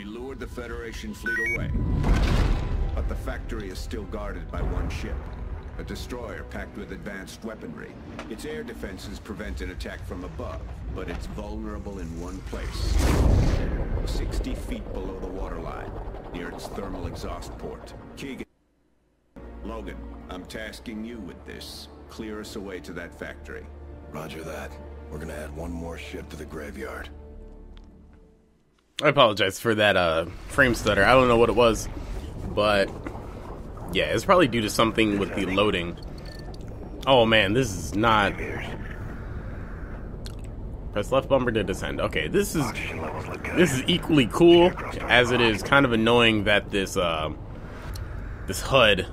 We lured the Federation fleet away. But the factory is still guarded by one ship. A destroyer packed with advanced weaponry. Its air defenses prevent an attack from above, but it's vulnerable in one place. 60 feet below the waterline, near its thermal exhaust port. Keegan. Logan, I'm tasking you with this. Clear us away to that factory. Roger that. We're gonna add one more ship to the graveyard. I apologize for that uh, frame stutter. I don't know what it was, but yeah, it's probably due to something with the loading. Oh man, this is not. Press left bumper to descend. Okay, this is this is equally cool as it is kind of annoying that this uh, this HUD,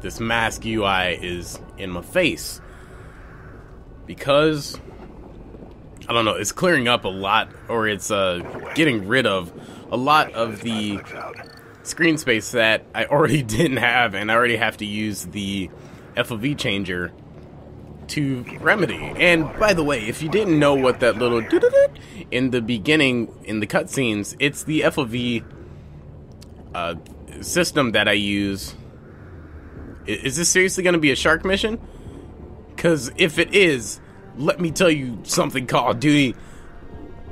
this mask UI is in my face because I don't know, it's clearing up a lot, or it's uh, getting rid of a lot of the screen space that I already didn't have, and I already have to use the FOV changer to remedy. And by the way, if you didn't know what that little in the beginning in the cutscenes, it's the FOV uh, system that I use. Is this seriously going to be a shark mission? Because if it is, let me tell you something, Call of Duty.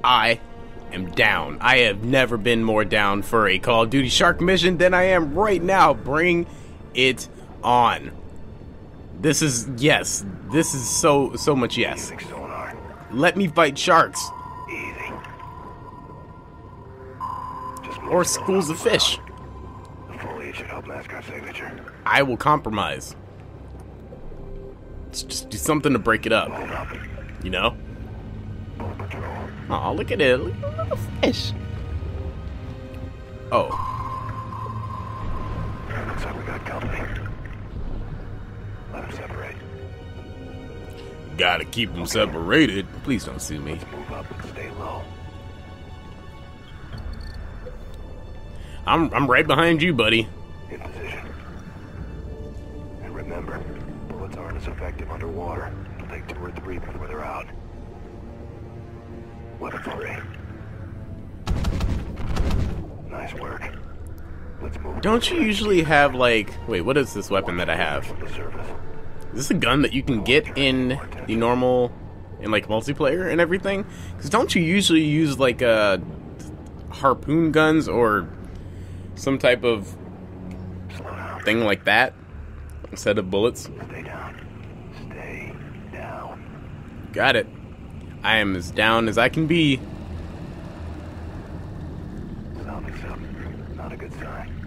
I am down. I have never been more down for a Call of Duty Shark mission than I am right now. Bring it on. This is yes. This is so so much yes. Let me fight sharks. Or schools of fish. I will compromise. Let's just do something to break it up. You know? Oh, look at it. Look at the little fish. Oh. Looks like we got company. Let them separate. Gotta keep them separated. Please don't sue me. Move up and stay low. I'm I'm right behind you, buddy. In position. Bullets effective underwater. It'll take two or three before they're out. Weapons ready. Nice work. Let's move. Don't you usually have like wait, what is this weapon that I have? From the surface. Is this a gun that you can get in the normal in like multiplayer and everything? Cuz don't you usually use like uh harpoon guns or some type of thing like that instead of bullets? Stay down. Got it. I am as down as I can be. Something's up. Not a good sign.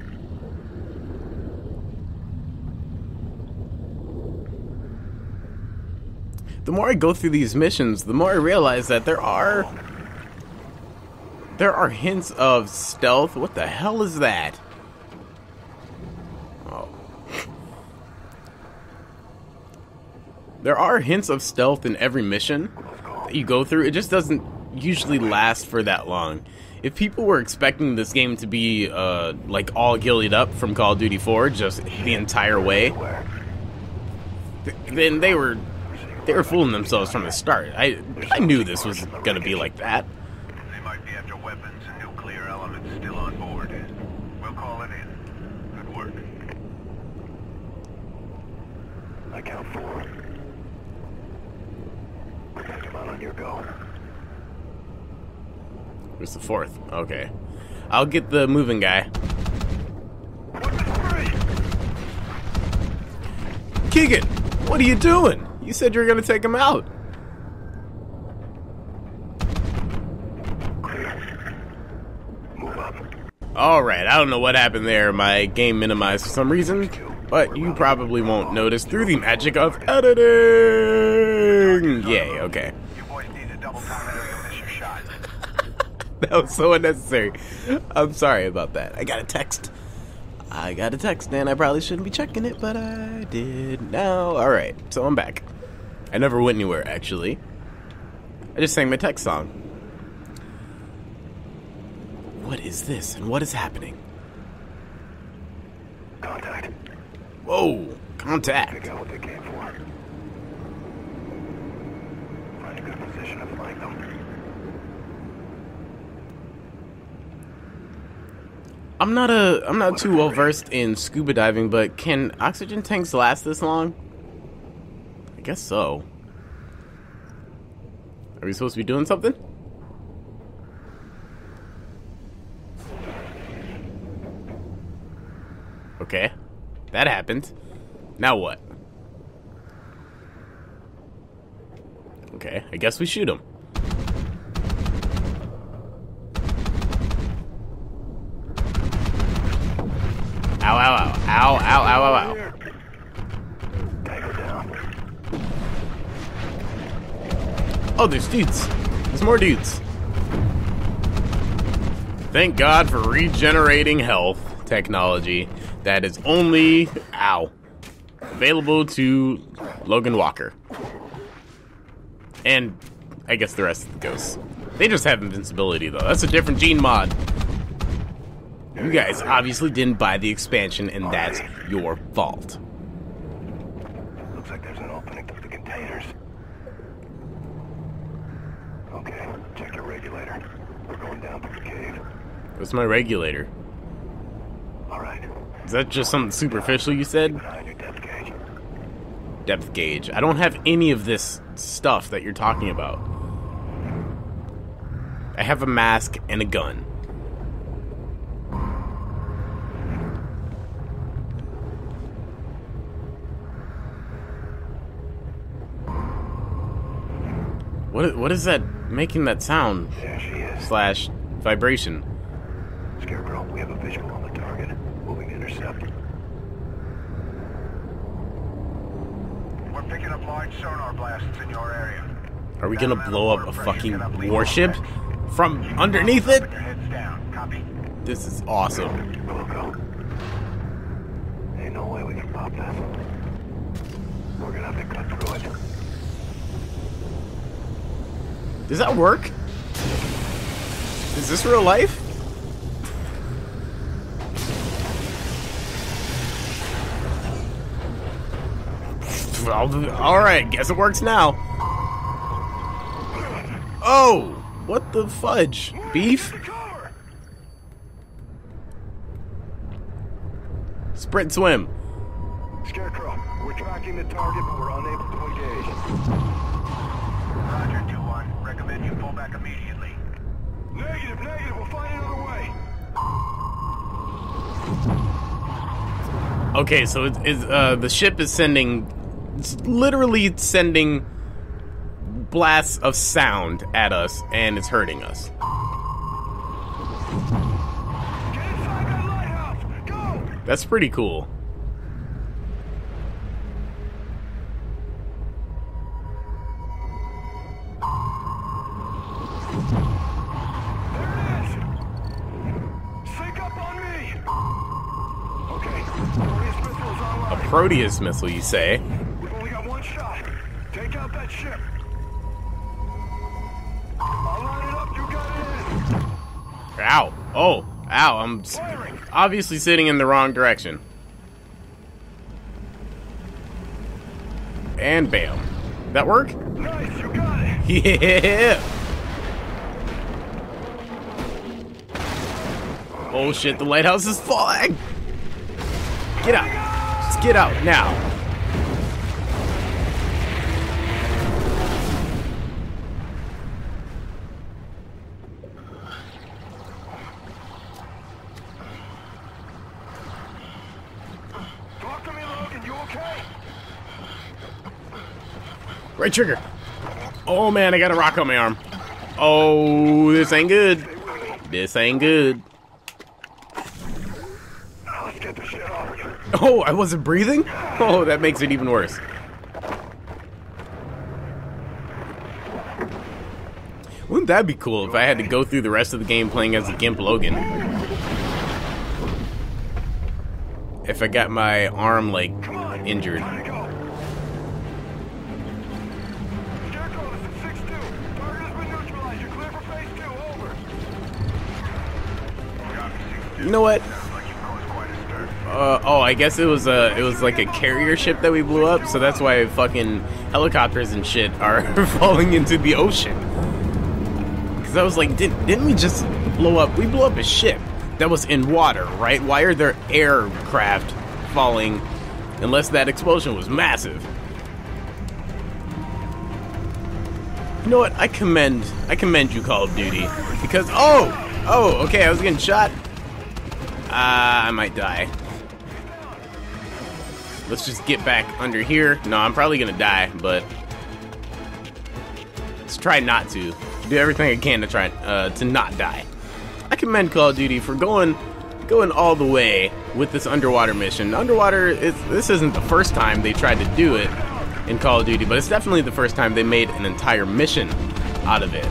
the more I go through these missions, the more I realize that there are there are hints of stealth. What the hell is that? Oh. There are hints of stealth in every mission that you go through. It just doesn't usually last for that long. If people were expecting this game to be uh, like all gillied up from Call of Duty 4 just the entire way, th- then they were they were fooling themselves from the start. I I knew this was gonna be like that. They might be after weapons and nuclear elements still on board. We'll call it in. Good work. I count four. On, your go. Where's the fourth? Okay, I'll get the moving guy. Keegan, what are you doing? You said you were gonna take him out. Clear. Move up. All right, I don't know what happened there. My game minimized for some reason, but you probably won't notice through the magic of editing. Yay. Okay. You boys need to double time it or you'll miss your shot. that was so unnecessary. I'm sorry about that. I got a text. I got a text, and I probably shouldn't be checking it, but I did now. All right, so I'm back. I never went anywhere, actually. I just sang my text song. What is this, and what is happening? Contact. Whoa, contact. Pick out what they came for. Find a good position to them. I'm not a I'm not too well versed in scuba diving, but can oxygen tanks last this long? I guess so. Are we supposed to be doing something? Okay. That happened. Now what? Okay, I guess we shoot him. Ow, ow, ow. Ow, ow, ow. Oh, there's dudes. There's more dudes. Thank God for regenerating health technology that is only, ow, available to Logan Walker. And I guess the rest of the ghosts. They just have invincibility, though. That's a different gene mod. You guys obviously didn't buy the expansion, and that's your fault. Looks like there's an opening through the containers. Okay, check your regulator. We're going down through the cave. What's my regulator? All right. Is that just something superficial you said? Keep an eye on your depth gauge. depth gauge. I don't have any of this stuff that you're talking about. I have a mask and a gun. What what is that making that sound There she is. slash vibration? Scarecrow, we have a visual on the target. Moving to intercept. We're picking up large sonar blasts in your area. Are we gonna blow up a fucking warship from underneath it? Put your heads down. Copy. This is awesome. Go, go. Ain't no way we can pop this. We're gonna have to cut through it. Does that work? Is this real life? Alright, guess it works now. Oh! What the fudge? Beef? Sprint swim. Scarecrow, we're tracking the target, but we're unable to engage. Okay, so uh, the ship is sending, literally sending blasts of sound at us, and it's hurting us. That's pretty cool. There it is. Up on me. A. Proteus missile, you say? We've only got one shot. Take out that ship. I'll line it up. You got it. Ow! Oh, ow! I'm Firing. obviously sitting in the wrong direction. And bam. That work? Nice. You got it. Yeah. Oh shit! The lighthouse is falling. Get out! Just get out now. Talk to me, Logan. You okay? Right trigger. Oh man, I got a rock on my arm. Oh, this ain't good. This ain't good. Now let's get the shit off you. Oh, I wasn't breathing? Oh, that makes it even worse. Wouldn't that be cool if I had to go through the rest of the game playing as a Gimp Logan? If I got my arm, like, injured. Time to go. Scarecrow, this is 6-2. Target has been neutralized. You're clear for phase two. Over. You know what? Uh, oh, I guess it was a it was like a carrier ship that we blew up, so that's why fucking helicopters and shit are falling into the ocean. Because I was like, did, didn't we just blow up? We blew up a ship. that was in water, right? Why are there aircraft falling unless that explosion was massive? You know what? I commend I commend you Call of Duty because oh oh okay I was getting shot. Uh, I might die. Let's just get back under here. No, I'm probably gonna die, but let's try not to. Do everything I can to try uh, to not die. I commend Call of Duty for going going all the way with this underwater mission. Underwater, this isn't the first time they tried to do it in Call of Duty, but it's definitely the first time they made an entire mission out of it.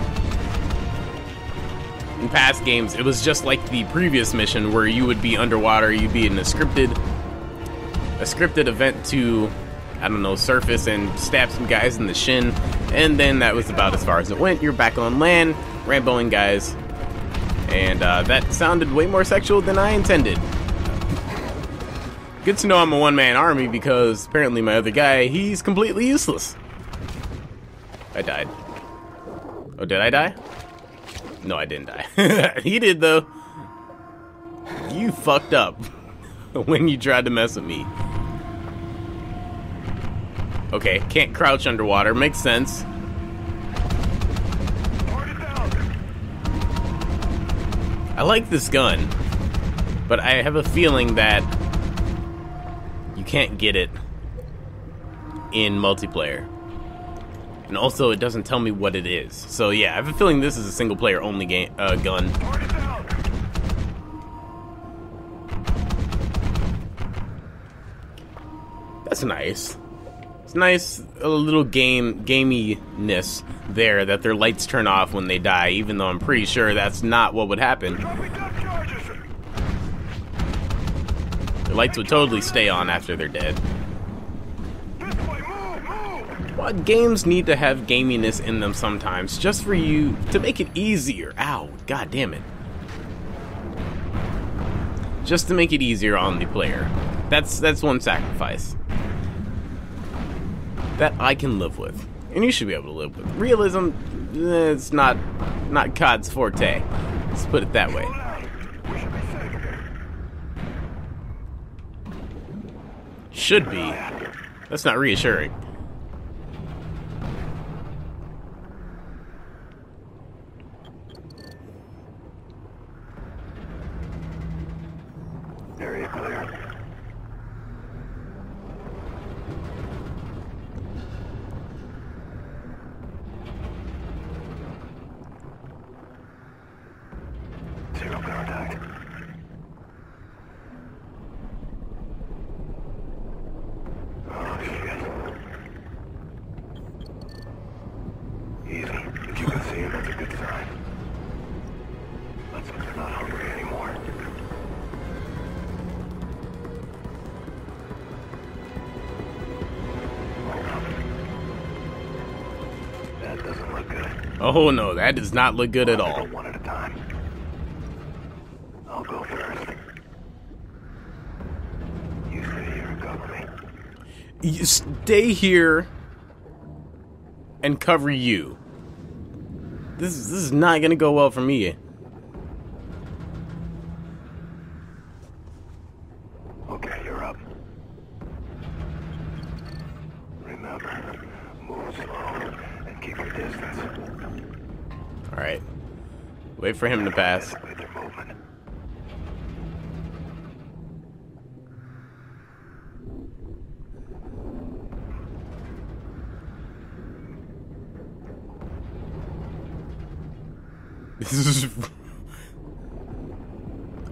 In past games, it was just like the previous mission where you would be underwater, you'd be in a scripted a scripted event to I don't know, surface and stab some guys in the shin, and then that was about as far as it went. You're back on land, ramboing guys, and uh, that sounded way more sexual than I intended. Good to know I'm a one-man army because apparently my other guy, he's completely useless. I died. Oh, did I die? No, I didn't die. he did, though. You fucked up when you tried to mess with me. Okay, can't crouch underwater. Makes sense. I like this gun, but I have a feeling that you can't get it in multiplayer. And also, it doesn't tell me what it is. So yeah, I have a feeling this is a single player only game uh, gun. Nice. It's nice, a little game gaminess there that their lights turn off when they die, even though I'm pretty sure that's not what would happen. The lights would totally stay on after they're dead. But games need to have gaminess in them sometimes, just for you to make it easier. Ow, god damn it. Just to make it easier on the player. That's that's one sacrifice. That I can live with. And you should be able to live with. Realism, it's not not COD's forte. Let's put it that way. Should be. That's not reassuring. Area clear. Oh no, that does not look good at all. One at a time. I'll go first. You stay here and cover me. You stay here and cover you. This is, this is not gonna go well for me. Okay, you're up. Remember, move slow keep your distance. All right, wait for him to pass. Anticipate their movement. This is.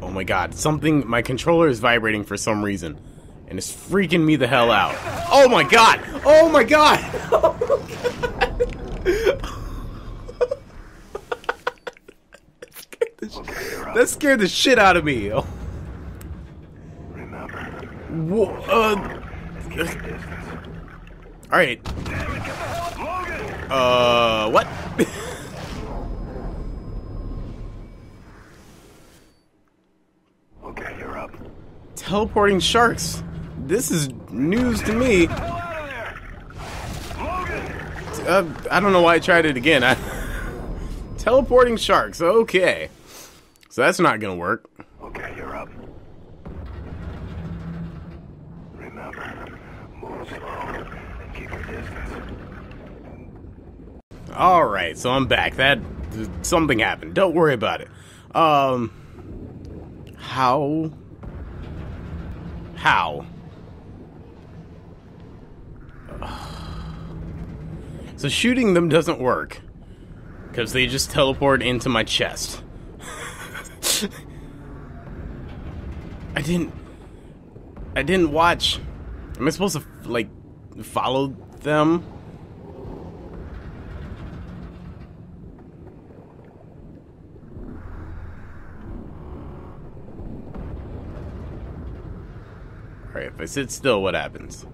Oh my god, something. My controller is vibrating for some reason. And it's freaking me the hell out. Oh my god! Oh my god! that scared the shit out of me. Oh, uh, distance. Alright. Uh, what? Okay, you're up. Teleporting sharks. This is news to me. Uh, I don't know why I tried it again. I... Teleporting sharks. Okay. So that's not gonna work. Okay, you're up. Remember, move slow and keep your distance. All right, so I'm back. That something happened. Don't worry about it. Um, how? How? So shooting them doesn't work because they just teleport into my chest. I didn't I didn't watch. Am I supposed to like follow them? Alright, if I sit still, what happens?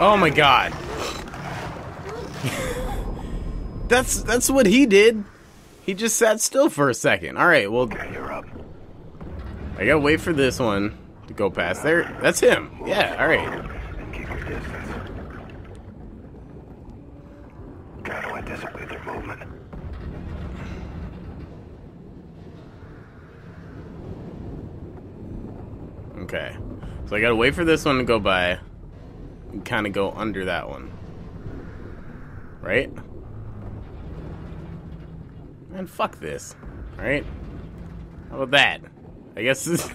Oh my god. That's that's what he did. He just sat still for a second. Alright, well Okay, you're up. I gotta wait for this one to go past there. That's him. Yeah, alright. And keep your distance. Try to anticipate their movement. Okay. So I gotta wait for this one to go by and kind of go under that one. Right? Man, fuck this. Alright? How about that? I guess this.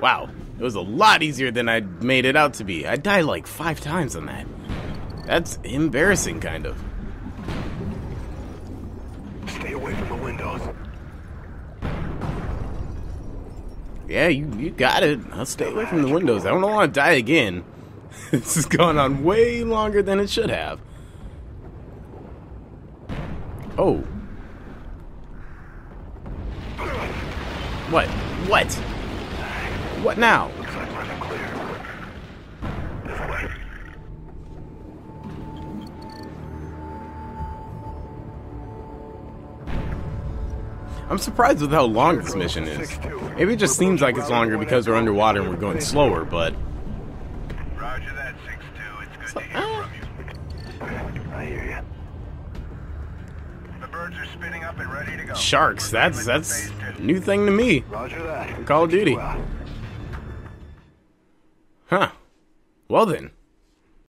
Wow. It was a lot easier than I made it out to be. I died like five times on that. That's embarrassing, kind of. Stay away from the windows. Yeah, you, you got it. I'll stay away from the windows. I don't want to die again. this has gone on way longer than it should have. Oh. What? What? What now? Looks like we're in the clear. This way. I'm surprised with how long this mission is. Maybe it just seems like it's longer because we're underwater and we're going slower, but Roger that, 6-2. It's good to hear uh, from you. I hear you. The birds are spinning up and ready to go. sharks, that's that's phase two. a new thing to me. Roger that. Call of Duty. Huh. Well then.